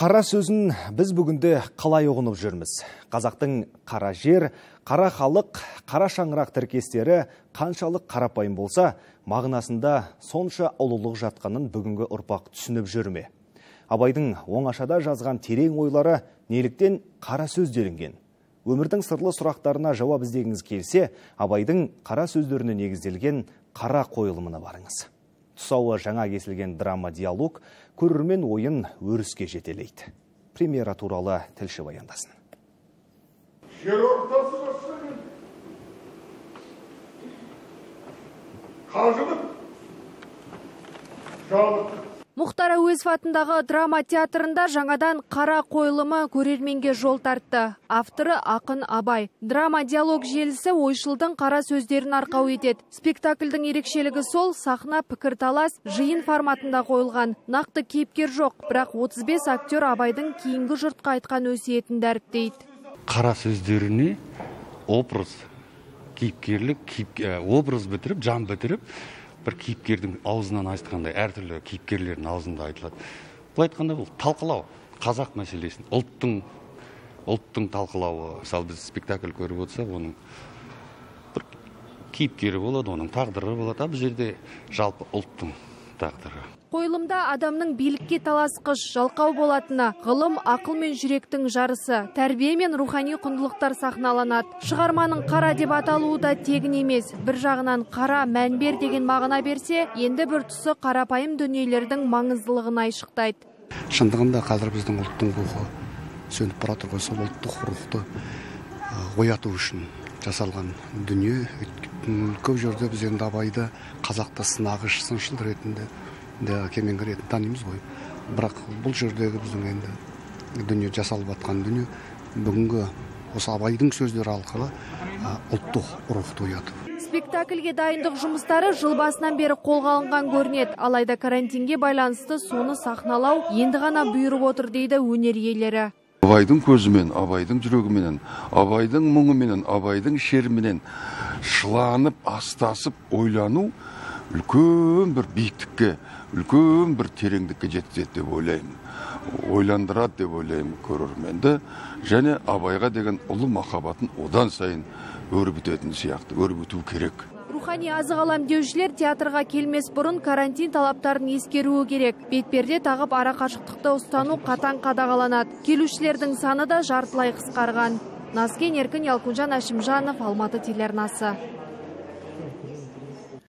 Қара сөзін біз бүгінде қалай ұғынып жүрміз? Қазақтың қара жер, қара халық, қара шаңырақ тіркестері қаншалық қарапайым болса, мағынасында сонша ұлылық жатқанын бүгінгі ұрпақ түсініп жүрме. Абайдың оңашада жазған терең ойлары неліктен қара сөз делінген? Өмірдің сырлы сұрақтарына жауап іздегіңіз келсе, Абайдың қара сөздеріне негізделген қара қойылымына барыңыз. Тұсауы жаңа кесілген драма диалог көрермен ойын өріске жетелейді. Премьера туралы тілші баяндасын. қажылық жалық Мұхтар Әуезов атындағы драма театрында жаңадан қара қойылымы көрерменге жол тартты. Авторы ақын Абай. Драма диалог желісі ойшылдың қара сөздерін арқау етеді. Спектакльдің ерекшелігі сол сахна пікірталас жиын форматында қойылған. Нақты кейіпкер жоқ, бірақ 35 актер Абайдың кейінгі жұртқа айтқан өсиетін дәріптейді. қара сөздеріне образ кейіпкерлік кейіп, образ бітіріп жан бітіріп бір кейіпкердің аузынан айтқандай әртүрлі кейіпкерлердің аузында айтылады. Былай айтқанда бұл талқылау қазақ мәселесін ұлттың ұлттың талқылауы. Мысалы біз спектакль көріп отырсақ оның бір кейіпкері болады оның тағдыры болады. А бұл жерде жалпы ұлттың тағдыры Қойылымда адамның билікке таласқыш, жалқау болатыны, ғылым, ақыл мен жүректің жарысы, тәрбие мен рухани құндылықтар сахналанады. Шығарманың қара деп аталуы да тегін емес. Бір жағынан қара мән бер деген мағына берсе, енді бір тұсы қарапайым дүниелердің маңыздылығын айшықтайды. шындығында қазір біздің ұлттың рухы сөніп бара ғой сол ұлттық рухты ояту үшін жасалған дүние Өйткені көп жерде біз енді абайды қазақта сынағыш сыншыл ретінде де кемеңгер ретінде танимыз ғой бірақ бұл жердегі біздің енді дүние жасалып жатқан дүние бүгінгі осы абайдың сөздері арқылы ұлттық рухты ояту Спектакльге дайындық жұмыстары жыл басынан бері қолға алынған көрінеді. Алайда карантинге байланысты соны сахналау енді ғана бұйырып отыр дейді өнер иелері. Абайдың көзімен абайдың жүрегіменен абайдың мұңыменен абайдың шеріменен шыланып астасып ойлану үлкен бір биіктікке үлкен бір тереңдікке жеткізеді деп ойлаймын. Ойландырады деп ойлаймын көрерменді және абайға деген ұлы махаббатын одан сайын өрбітетін сияқты өрбіту керек. Рухани азық алам деушілер театрға келмес бұрын карантин талаптарын ескеруі керек. Бетперде тағып ара қашықтықты ұстану қатаң қадағаланады. Келушілердің саны да жартылай қысқарған. Назген Еркін Ялкунжан Әшімжанов, Алматы телеарнасы.